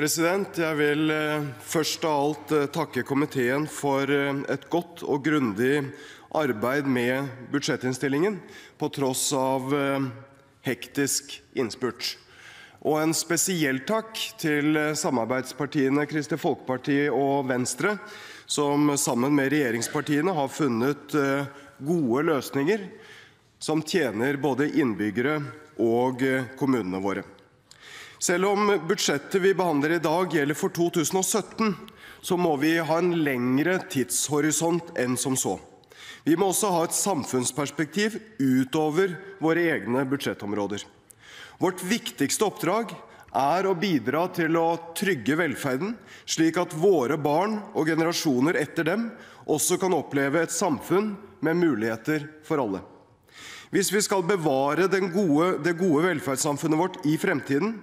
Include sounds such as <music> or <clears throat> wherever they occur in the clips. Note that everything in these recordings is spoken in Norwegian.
President, Jeg vil eh, først av alt eh, takke komiteen for eh, et godt og grundig arbeid med budsjettinnstillingen, på tross av hektisk innspurt. Og en spesiell takk til samarbeidspartiene Kristelig Folkeparti og Venstre, som sammen med regjeringspartiene har funnet gode løsninger som tjener både innbyggere og kommunene våre. Selv om budsjettet vi behandler i dag, gjelder for 2017, må vi ha en lengre tidshorisont enn som så. Vi må også ha et samfunnsperspektiv utover våre egne budsjettområder. Vårt viktigste oppdrag er å bidra til å trygge velferden, slik at våre barn og generasjoner etter dem også kan oppleve et samfunn med muligheter for alle. Hvis vi skal bevare det gode velferdssamfunnet vårt i fremtiden,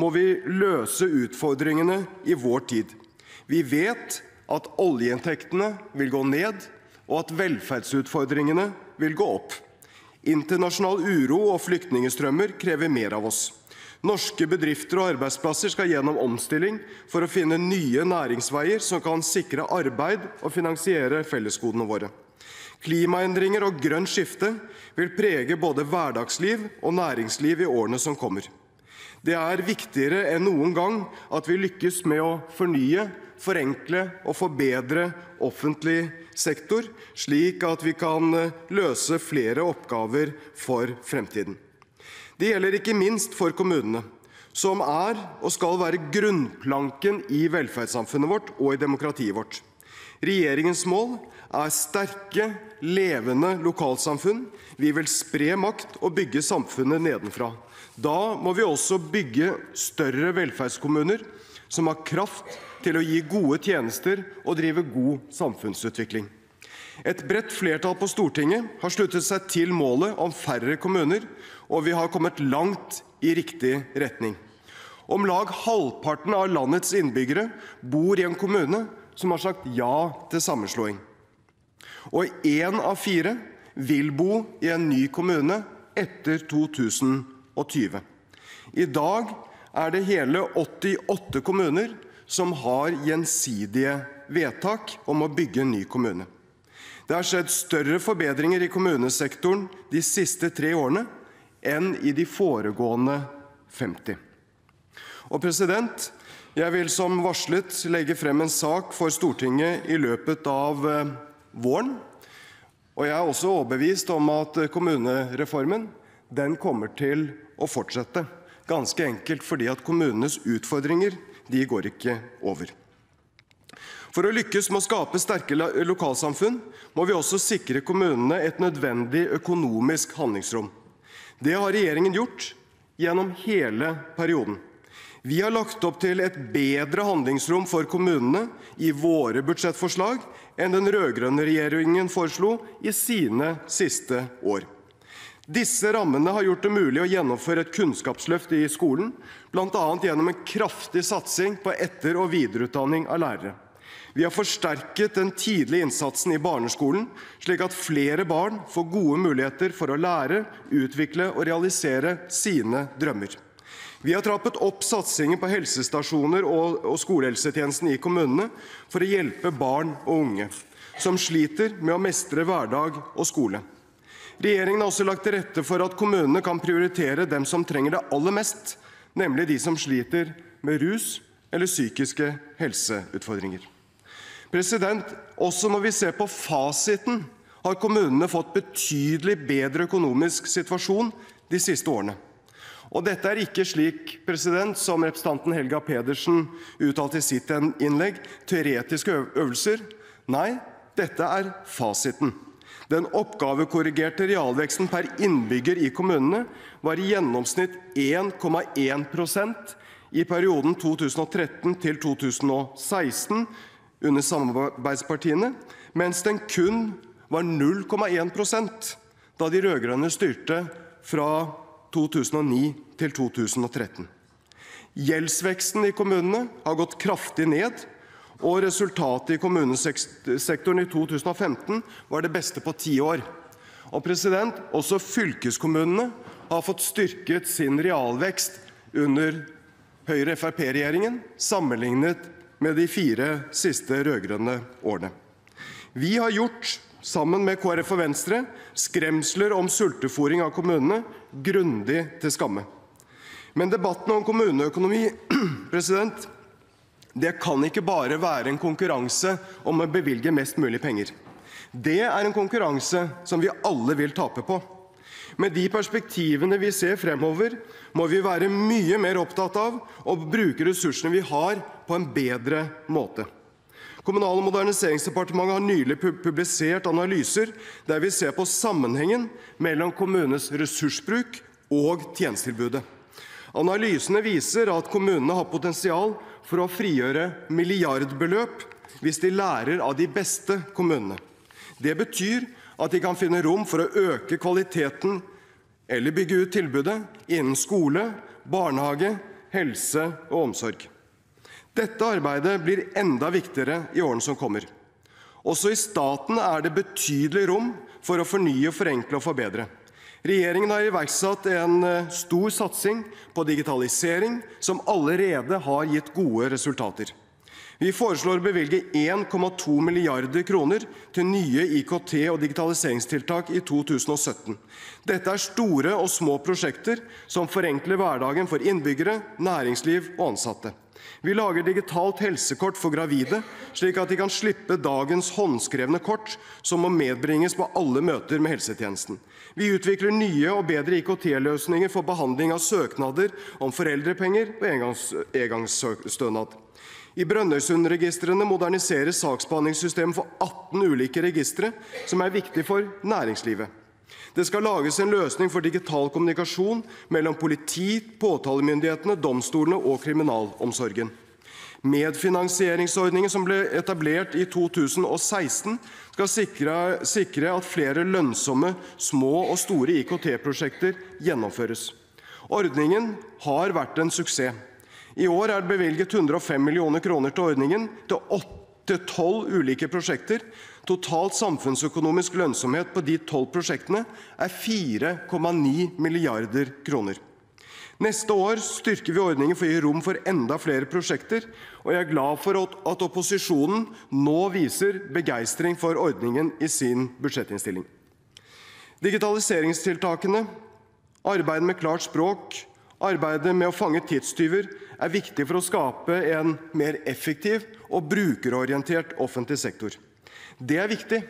må vi løse utfordringene i vår tid. Vi vet at oljeinntektene vil gå ned, og at velferdsutfordringene vil gå opp. Internasjonal uro og flyktningstrømmer krever mer av oss. Norske bedrifter og arbeidsplasser skal gjennom omstilling for å finne nye næringsveier som kan sikre arbeid og finansiere fellesgodene våre. Klimaendringer og grønt skifte vil prege både hverdagsliv og næringsliv i årene som kommer. Det er viktigere enn noen gang at vi lykkes med å fornye, forenkle og forbedre offentlig sektor, slik at vi kan løse flere oppgaver for fremtiden. Det gjelder ikke minst for kommunene, som er og skal være grunnplanken i velferdssamfunnet vårt og i demokratiet vårt. Regjeringens mål er sterke, levende lokalsamfunn. Vi vil spre makt og bygge samfunnet nedenfra. Da må vi også bygge større velferdskommuner som har kraft til å gi gode tjenester og drive god samfunnsutvikling. Et bredt flertall på Stortinget har sluttet seg til målet om færre kommuner, og vi har kommet langt i riktig retning. Om lag halvparten av landets innbyggere bor i en kommune som har sagt ja til sammenslåing og én av fire vil bo i en ny kommune etter 2020. I dag er det hele 88 kommuner som har gjensidige vedtak om å bygge en ny kommune. Det har skjedd større forbedringer i kommunesektoren de siste tre årene enn i de foregående 50. Og president, jeg vil som varslet legge frem en sak for Stortinget i løpet av våren. Og jeg er også overbevist om at kommunereformen kommer til å fortsette, ganske enkelt fordi kommunenes utfordringer de går ikke over. For å lykkes med å skape sterke lokalsamfunn må vi også sikre kommunene et nødvendig økonomisk handlingsrom. Det har regjeringen gjort gjennom hele perioden. Vi har lagt opp til et bedre handlingsrom for kommunene i våre budsjettforslag enn den rød-grønne regjeringen foreslo i sine siste år. Disse rammene har gjort det mulig å gjennomføre et kunnskapsløft i skolen, bl.a. gjennom en kraftig satsing på etter- og videreutdanning av lærere. Vi har forsterket den tidlige innsatsen i barneskolen, slik at flere barn får gode muligheter for å lære, utvikle og realisere sine drømmer. Vi har trappet opp satsingen på helsestasjoner og skolehelsetjenesten i kommunene for å hjelpe barn og unge som sliter med å mestre hverdag og skole. Regjeringen har også lagt til rette for at kommunene kan prioritere dem som trenger det aller mest, nemlig de som sliter med rus eller psykiske helseutfordringer. Også når vi ser på fasiten, har kommunene fått betydelig bedre økonomisk situasjon de siste årene. Og dette er ikke slik som representanten Helga Pedersen uttalte i sitt innlegg, teoretiske øvelser. Nei, dette er fasiten. Den oppgavekorrigerte realveksten per innbygger i kommunene var i gjennomsnitt 1,1 pst. i perioden 2013 til 2016 under samarbeidspartiene, mens den kun var 0,1 pst. da de rød-grønne styrte fra 2009 til 2013. Gjeldsveksten i kommunene har gått kraftig ned, og resultatet i kommunesektoren i 2015 var det beste på ti år. Også fylkeskommunene har fått styrket sin realvekst under Høyre–Frp-regjeringen sammenlignet med de fire siste rød-grønne årene. Vi har gjort, sammen med Folkeparti og Venstre, skremsler om sultefòring av kommunene grundig til skamme. Men debatten om kommuneøkonomi <clears throat> det kan ikke bare være en konkurranse om å bevilge mest mulig penger. Det er en konkurranse som vi alle vil tape på. Med de perspektivene vi ser fremover, må vi være mye mer opptatt av å bruke ressursene vi har, på en bedre måte. Kommunal- og moderniseringsdepartementet har nylig publisert analyser der vi ser på sammenhengen mellom kommunenes ressursbruk og tjenestetilbudet. Analysene viser at kommunene har potensial for å frigjøre milliardbeløp hvis de lærer av de beste kommunene. Det betyr at de kan finne rom for å øke kvaliteten eller bygge ut tilbudet innen skole, barnehage, helse og omsorg. Dette arbeidet blir enda viktigere i årene som kommer. Også i staten er det betydelig rom for å fornye, forenkle og forbedre. Regjeringen har iverksatt en eh, stor satsing på digitalisering, som allerede har gitt gode resultater. Vi foreslår å bevilge 1,2 milliarder kroner til nye IKT- og digitaliseringstiltak i 2017. Dette er store og små prosjekter som forenkler hverdagen for innbyggere, næringsliv og ansatte. Vi lager digitalt helsekort for gravide, slik at de kan slippe dagens håndskrevne kort som må medbringes på alle møter med helsetjenesten. Vi utvikler nye og bedre IKT-løsninger for behandling av søknader om foreldrepenger og engangsstønad. I Brønnøysundregistrene moderniseres saksbehandlingssystemet for 18 ulike registre som er viktige for næringslivet. Det skal lages en løsning for digital kommunikasjon mellom politi, påtalemyndighetene, domstolene og kriminalomsorgen. Medfinansieringsordningen som ble etablert i 2016, skal sikre, sikre at flere lønnsomme små og store IKT-prosjekter gjennomføres. Ordningen har vært en suksess. I år er det bevilget 105 millioner kroner til ordningen til tolv ulike prosjekter. Totalt samfunnsøkonomisk lønnsomhet på de tolv prosjektene er 4,9 milliarder kroner. Neste år styrker vi ordningen for å gi rom for enda flere prosjekter, og jeg er glad for at opposisjonen nå viser begeistring for ordningen i sin budsjettinnstilling. Digitaliseringstiltakene, arbeidet med klart språk Arbeidet med å fange tidstyver er viktig for å skape en mer effektiv og brukerorientert offentlig sektor. Det er viktig,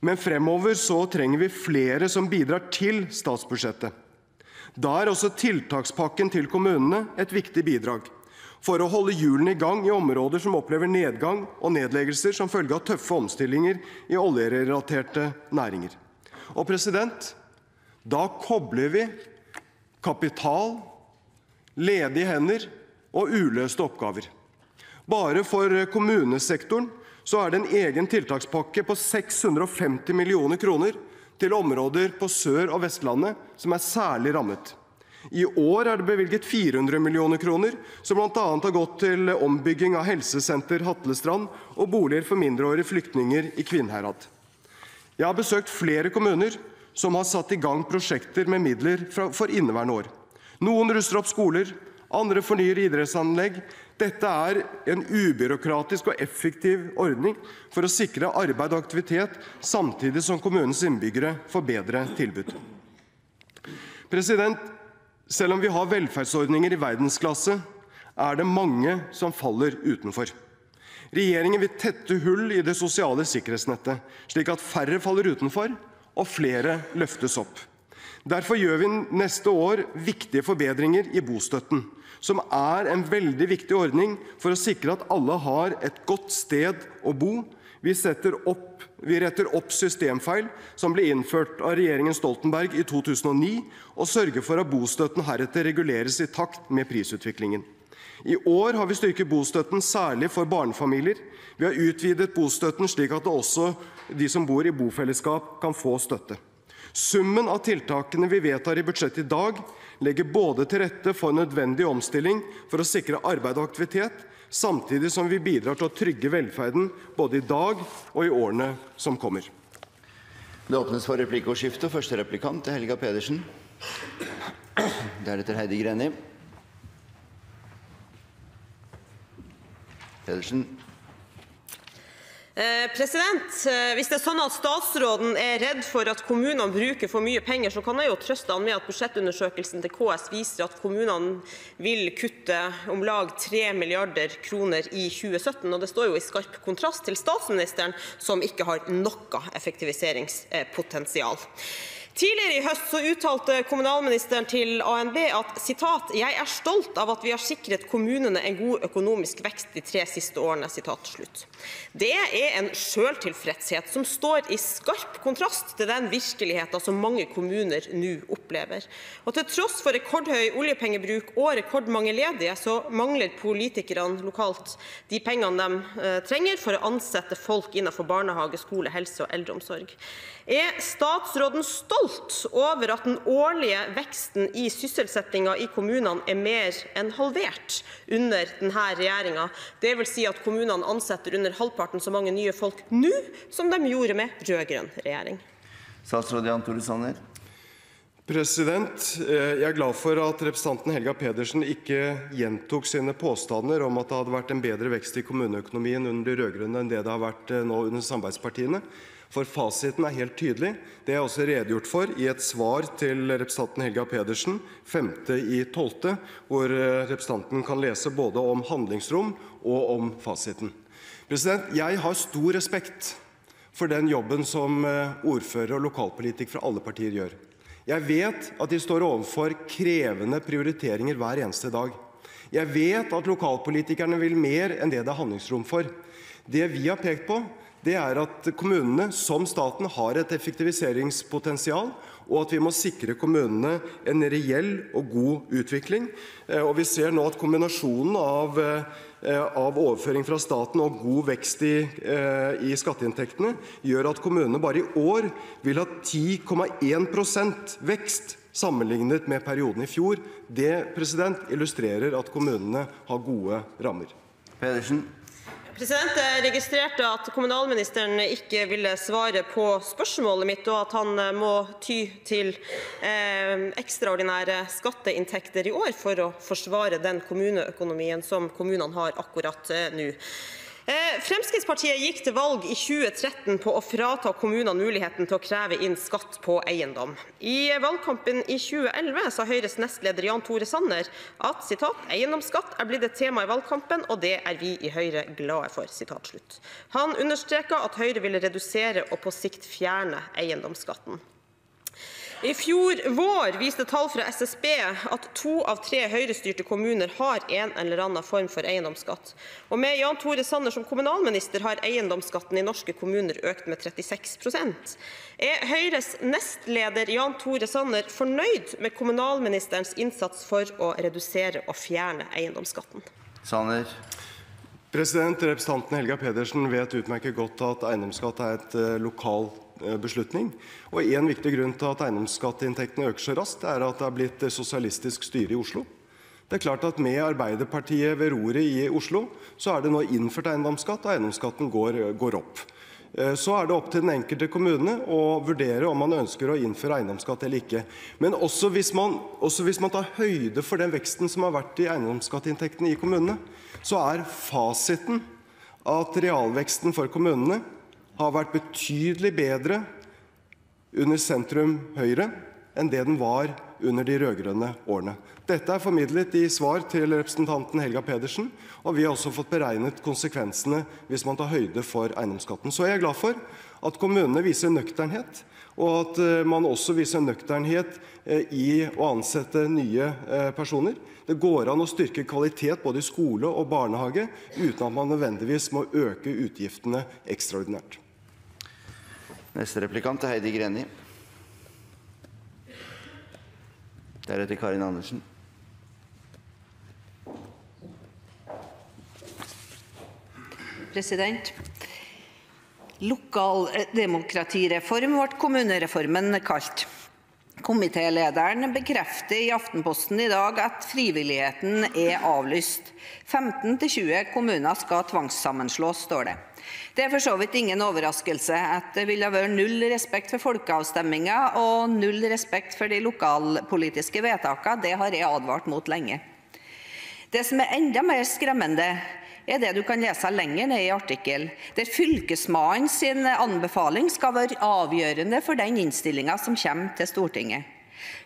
men fremover så trenger vi flere som bidrar til statsbudsjettet. Da er også tiltakspakken til kommunene et viktig bidrag for å holde hjulene i gang i områder som opplever nedgang og nedleggelser som følge av tøffe omstillinger i oljerelaterte næringer. Og president, da kobler vi kapital, ledige hender og uløste oppgaver. Bare for kommunesektoren er det en egen tiltakspakke på 650 millioner kroner til områder på Sør- og Vestlandet som er særlig rammet. I år er det bevilget 400 millioner kroner, som bl.a. har gått til ombygging av helsesenter Hatlestrand og boliger for mindreårige flyktninger i Kvinnherad. Jeg har besøkt flere kommuner som har satt i gang prosjekter med midler for inneværende år. Noen ruster opp skoler, andre fornyer idrettsanlegg. Dette er en ubyråkratisk og effektiv ordning for å sikre arbeid og aktivitet, samtidig som kommunens innbyggere får bedre tilbud. President, selv om vi har velferdsordninger i verdensklasse, er det mange som faller utenfor. Regjeringen vil tette hull i det sosiale sikkerhetsnettet, slik at færre faller utenfor og flere løftes opp. Derfor gjør vi neste år viktige forbedringer i bostøtten, som er en veldig viktig ordning for å sikre at alle har et godt sted å bo. Vi, opp, vi retter opp systemfeil som ble innført av regjeringen Stoltenberg i 2009, og sørger for at bostøtten heretter reguleres i takt med prisutviklingen. I år har vi styrket bostøtten særlig for barnefamilier. Vi har utvidet bostøtten slik at også de som bor i bofellesskap, kan få støtte. Summen av tiltakene vi vedtar i budsjettet i dag, legger både til rette for nødvendig omstilling for å sikre arbeid og aktivitet, samtidig som vi bidrar til å trygge velferden både i dag og i årene som kommer. Det åpnes for replikkordskifte. Første replikant er Helga Pedersen. Deretter Heidi Greni. Pedersen. Eh, president, eh, Hvis det er sånn at statsråden er redd for at kommunene bruker for mye penger, så kan jeg jo trøste han med at budsjettundersøkelsen til KS viser at kommunene vil kutte om lag 3 milliarder kroner i 2017. og Det står jo i skarp kontrast til statsministeren, som ikke har noe effektiviseringspotensial. Tidligere i høst så uttalte kommunalministeren til ANB at sitat, «Jeg er stolt av at vi har sikret kommunene en god økonomisk vekst de tre siste årene». Sitat, slutt. Det er en selvtilfredshet som står i skarp kontrast til den virkeligheten som mange kommuner nå opplever. Og til tross for rekordhøy oljepengebruk og rekordmange ledige, så mangler politikerne lokalt de pengene de eh, trenger for å ansette folk innenfor barnehage, skole, helse og eldreomsorg. Er statsråden stolt over at den årlige veksten i sysselsettingen i kommunene er mer enn halvert under denne regjeringen? Det vil si at kommunene ansetter under halvparten så mange nye folk nå som de gjorde med rød-grønn regjering. Statsråd Jan Tore Sanner. President, eh, Jeg er glad for at representanten Helga Pedersen ikke gjentok sine påstander om at det hadde vært en bedre vekst i kommuneøkonomien under de rød-grønne enn det det har vært eh, nå under samarbeidspartiene. For fasiten er helt tydelig. Det er også redegjort for i et svar til representanten Helga Pedersen 5.12., hvor eh, representanten kan lese både om handlingsrom og om fasiten. Jeg har stor respekt for den jobben som eh, ordfører og lokalpolitikere fra alle partier gjør. Jeg vet at de står overfor krevende prioriteringer hver eneste dag. Jeg vet at lokalpolitikerne vil mer enn det det er handlingsrom for. Det vi har pekt på, det er at kommunene, som staten, har et effektiviseringspotensial, og at vi må sikre kommunene en reell og god utvikling. Eh, og vi ser nå at kombinasjonen av, eh, av overføring fra staten og god vekst i, eh, i skatteinntektene gjør at kommunene bare i år vil ha 10,1% vekst sammenlignet med perioden i fjor. Det president, illustrerer at kommunene har gode rammer. Pedersen. Jeg registrerte at kommunalministeren ikke ville svare på spørsmålet mitt, og at han eh, må ty til eh, ekstraordinære skatteinntekter i år for å forsvare den kommuneøkonomien som kommunene har akkurat eh, nå. Eh, Fremskrittspartiet gikk til valg i 2013 på å frata kommunene muligheten til å kreve inn skatt på eiendom. I valgkampen i 2011 sa Høyres nestleder Jan Tore Sanner at citat, eiendomsskatt er blitt et tema i valgkampen, og det er vi i Høyre glade for. Sitat. Han understreka at Høyre ville redusere og på sikt fjerne eiendomsskatten. I fjor vår viste tall fra SSB at to av tre Høyre-styrte kommuner har en eller annen form for eiendomsskatt. Og med Jan Tore Sanner som kommunalminister har eiendomsskatten i norske kommuner økt med 36% Er Høyres nestleder Jan Tore Sanner fornøyd med kommunalministerens innsats for å redusere og fjerne eiendomsskatten? Sanner. President, Representanten Helga Pedersen vet utmerket godt at eiendomsskatt er et uh, lokal uh, beslutning. Og En viktig grunn til at eiendomsskatteinntektene øker så raskt, er at det er blitt sosialistisk styre i Oslo. Det er klart at Med Arbeiderpartiet ved roret i Oslo så er det nå innført eiendomsskatt, og eiendomsskatten går, går opp. Eh, så er det opp til den enkelte kommune å vurdere om man ønsker å innføre eiendomsskatt eller ikke. Men også hvis man, også hvis man tar høyde for den veksten som har vært i eiendomsskatteinntektene i kommunene, så er fasiten at realveksten for kommunene har vært betydelig bedre under sentrum Høyre enn det den var under de rød-grønne årene. Dette er formidlet i svar til representanten Helga Pedersen, og vi har også fått beregnet konsekvensene hvis man tar høyde for eiendomsskatten. Så er jeg glad for at kommunene viser nøkternhet, og at eh, man også viser nøkternhet eh, i å ansette nye eh, personer. Det går an å styrke kvalitet både i skole og barnehage uten at man nødvendigvis må øke utgiftene ekstraordinært. Neste replikant er Heidi Greni. Deretter Karin Andersen. President. Lokaldemokratireform ble kommunereformen kalt. Komitélederen bekrefter i Aftenposten i dag at frivilligheten er avlyst. 15-20 kommuner skal tvangssammenslås, står det. Det er for så vidt ingen overraskelse at det ville vært null respekt for folkeavstemninger og null respekt for de lokalpolitiske vedtakene. Det har jeg advart mot lenge. Det som er enda mer skremmende, er det du kan lese lenger ned i artikkelen, der Fylkesmannen sin anbefaling skal være avgjørende for den innstillingen som kommer til Stortinget.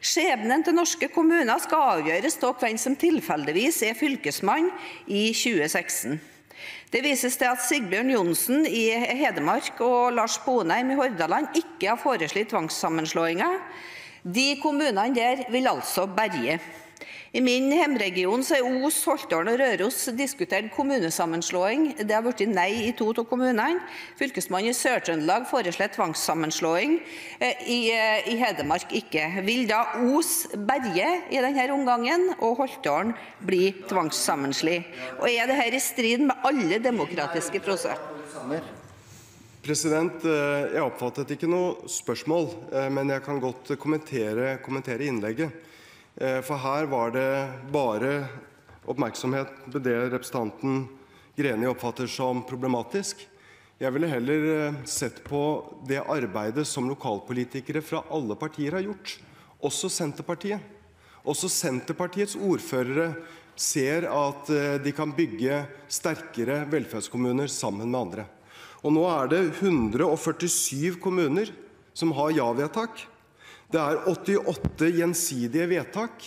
Skjebnen til norske kommuner skal avgjøres av hvem som tilfeldigvis er fylkesmann i 2016. Det vises til at Sigbjørn Johnsen i Hedmark og Lars Bonheim i Hordaland ikke har foreslått tvangssammenslåinger. De kommunene der vil altså berge. I min hjemregion er Os, Holtålen og Røros diskutert kommunesammenslåing. Det har blitt nei i to av kommunene. Fylkesmannen i Sør-Trøndelag foreslår tvangssammenslåing, eh, i, eh, i Hedmark ikke. Vil da Os berge i denne omgangen og Holtålen bli tvangssammenslått? Og er dette i strid med alle demokratiske prosesser? President, eh, Jeg oppfattet ikke noe spørsmål, men jeg kan godt kommentere, kommentere innlegget. Eh, for her var det bare oppmerksomhet på det representanten Greni oppfatter som problematisk. Jeg ville heller eh, sett på det arbeidet som lokalpolitikere fra alle partier har gjort, også Senterpartiet. Også Senterpartiets ordførere ser at eh, de kan bygge sterkere velferdskommuner sammen med andre. Og nå er det 147 kommuner som har ja-vedtak. Det er 88 gjensidige vedtak,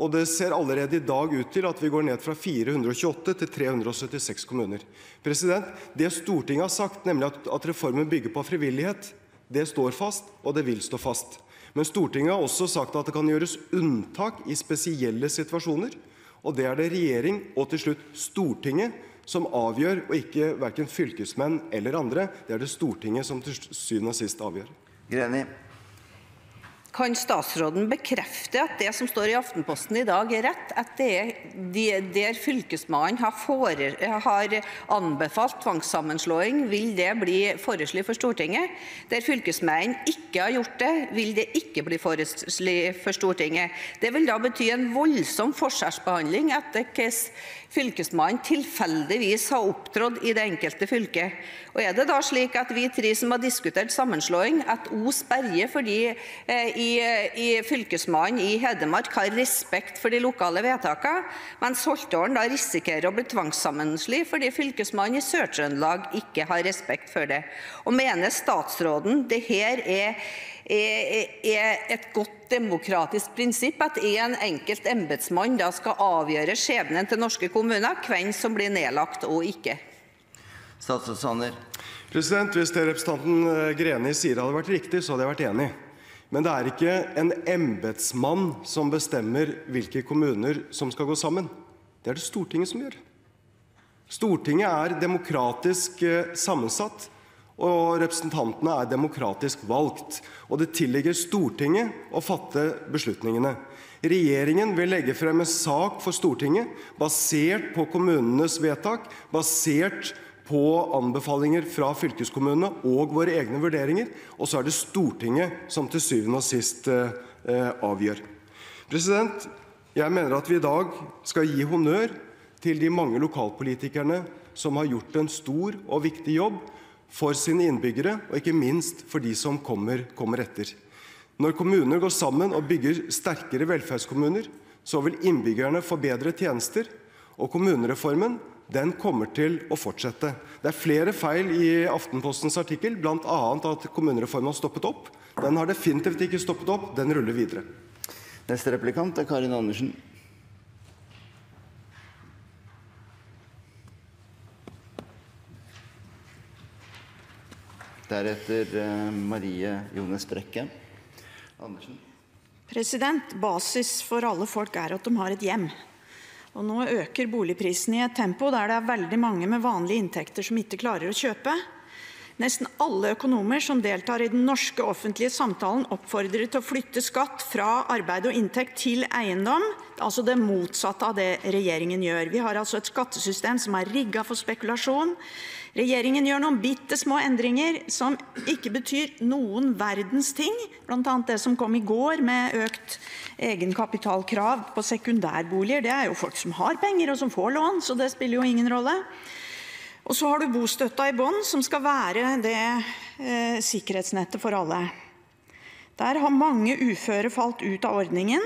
og det ser allerede i dag ut til at vi går ned fra 428 til 376 kommuner. Det Stortinget har sagt, nemlig at reformen bygger på frivillighet, det står fast, og det vil stå fast. Men Stortinget har også sagt at det kan gjøres unntak i spesielle situasjoner, og det er det regjering og til slutt Stortinget som avgjør, og ikke verken fylkesmenn eller andre. Det er det Stortinget som til syvende og sist avgjør. Greni. Kan statsråden bekrefte at det som står i Aftenposten i dag, er rett? At det er der Fylkesmannen har, anbefalt tvangssammenslåing, vil det bli foreslått for Stortinget? Der fylkesmannen ikke har gjort det, vil det ikke bli foreslått for Stortinget. Det vil da bety en voldsom forskjellsbehandling etter hvordan Fylkesmannen tilfeldigvis har opptrådt i det enkelte fylket. Og Er det da slik at vi tre som har diskutert sammenslåing, at Os berger fordi i, i Fylkesmannen i Hedmark har respekt for de lokale vedtakene, mens Holtålen da risikerer å bli tvangssammenslått fordi Fylkesmannen i Sør-Trøndelag ikke har respekt for det? Og Mener statsråden det her er er et godt demokratisk prinsipp at en enkelt embetsmann da skal avgjøre skjebnen til norske kommuner, hvem som blir nedlagt og ikke? Statsråd Sanner. Hvis det representanten eh, Greni sier hadde vært riktig, så hadde jeg vært enig. Men det er ikke en embetsmann som bestemmer hvilke kommuner som skal gå sammen. Det er det Stortinget som gjør. Stortinget er demokratisk eh, sammensatt og representantene er demokratisk valgt. Og det tilligger Stortinget å fatte beslutningene. Regjeringen vil legge frem en sak for Stortinget basert på kommunenes vedtak, basert på anbefalinger fra fylkeskommunene og våre egne vurderinger, og så er det Stortinget som til syvende og sist eh, avgjør. President, Jeg mener at vi i dag skal gi honnør til de mange lokalpolitikerne som har gjort en stor og viktig jobb for sine innbyggere, og ikke minst for de som kommer, kommer etter. Når kommuner går sammen og bygger sterkere velferdskommuner, så vil innbyggerne få bedre tjenester. Og kommunereformen den kommer til å fortsette. Det er flere feil i Aftenpostens artikkel, bl.a. at kommunereformen har stoppet opp. Den har definitivt ikke stoppet opp, den ruller videre. Neste replikant er Karin Andersen. Deretter eh, Marie Jones Brekke. Andersen. President, Basis for alle folk er at de har et hjem. Og Nå øker boligprisene i et tempo der det er veldig mange med vanlige inntekter som ikke klarer å kjøpe. Nesten alle økonomer som deltar i den norske offentlige samtalen, oppfordrer til å flytte skatt fra arbeid og inntekt til eiendom, altså det motsatte av det regjeringen gjør. Vi har altså et skattesystem som er rigga for spekulasjon. Regjeringen gjør noen bitte små endringer som ikke betyr noen verdens ting, bl.a. det som kom i går med økt egenkapitalkrav på sekundærboliger. Det er jo folk som har penger og som får lån, så det spiller jo ingen rolle. Og så har du bostøtta i bånn, som skal være det eh, sikkerhetsnettet for alle. Der har mange uføre falt ut av ordningen,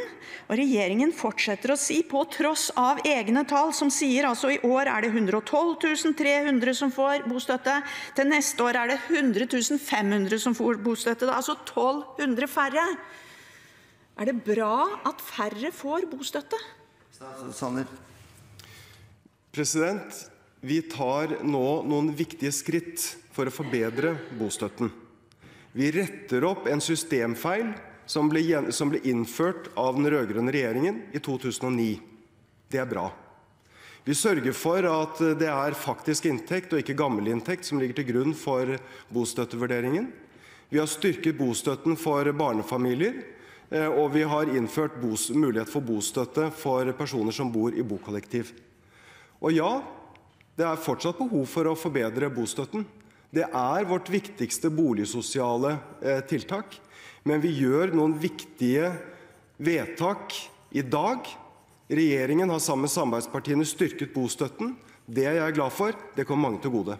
og regjeringen fortsetter å si, på tross av egne tall som sier at i år er det 112 300 som får bostøtte, til neste år er det 100 500 som får bostøtte. Det er altså 1200 færre. Er det bra at færre får bostøtte? President, vi tar nå noen viktige skritt for å forbedre bostøtten. Vi retter opp en systemfeil som ble, som ble innført av den rød-grønne regjeringen i 2009. Det er bra. Vi sørger for at det er faktisk inntekt og ikke gammel inntekt som ligger til grunn for bostøttevurderingen. Vi har styrket bostøtten for barnefamilier, eh, og vi har innført mulighet for bostøtte for personer som bor i bokollektiv. Og ja, det er fortsatt behov for å forbedre bostøtten. Det er vårt viktigste boligsosiale eh, tiltak, men vi gjør noen viktige vedtak i dag. Regjeringen har sammen med samarbeidspartiene styrket bostøtten. Det er jeg glad for. Det kommer mange til gode.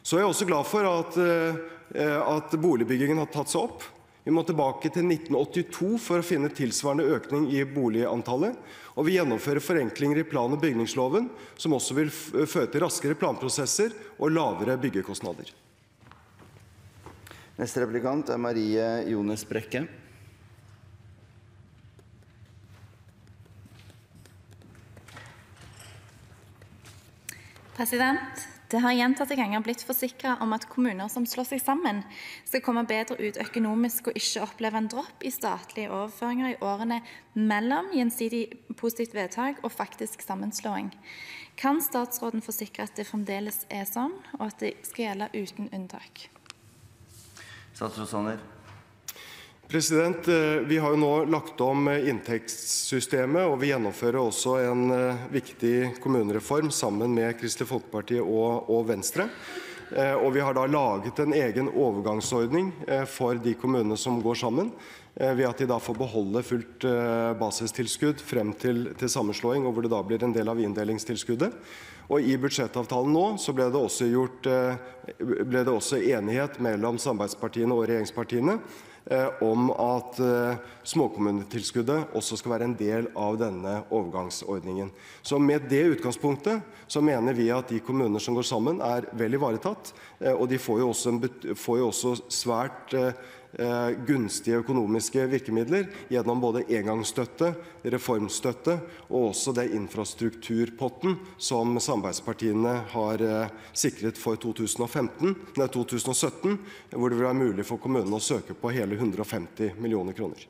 Så er jeg også glad for at, eh, boligbyggingen har tatt seg opp. Vi må tilbake til 1982 for å finne tilsvarende økning i boligantallet. Og vi gjennomfører forenklinger i plan- og bygningsloven, som også vil føre til raskere planprosesser og lavere byggekostnader. Neste replikant er Marie Jones Brekke. President. Det har gjentatte ganger blitt forsikra om at kommuner som slår seg sammen, skal komme bedre ut økonomisk og ikke oppleve en dropp i statlige overføringer i årene mellom gjensidig positivt vedtak og faktisk sammenslåing. Kan statsråden forsikre at det fremdeles er sånn, og at det skal gjelde uten unntak? Statsråd Sanner. President, eh, Vi har jo nå lagt om eh, inntektssystemet, og vi gjennomfører også en eh, viktig kommunereform sammen med Kristelig Folkeparti og, Venstre. Og vi har da laget en egen overgangsordning for de kommunene som går sammen, ved at de da får beholde fullt basistilskudd frem til, til sammenslåing, og hvor det da blir en del av inndelingstilskuddet. Og I budsjettavtalen nå så ble det også, gjort, ble det også enighet mellom samarbeidspartiene og regjeringspartiene om at eh, småkommunetilskuddet også skal være en del av denne overgangsordningen. Så Med det utgangspunktet så mener vi at de kommuner som går sammen, er vel ivaretatt. Eh, og de får jo også svært gunstige økonomiske virkemidler gjennom både engangsstøtte, reformstøtte og også den infrastrukturpotten som samarbeidspartiene har sikret for 2015, nei, 2017, hvor det vil være mulig for kommunene å søke på hele 150 millioner kroner.